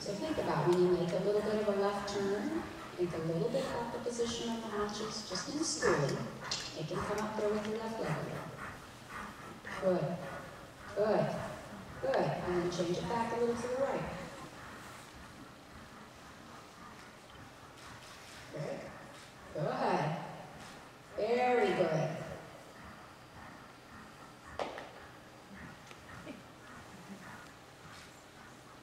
So think about when you make a little bit of a left turn, think a little bit about the position of the haunches. just in schooling. It can come up there with your left leg. Good, good, good. And then change it back a little to the right.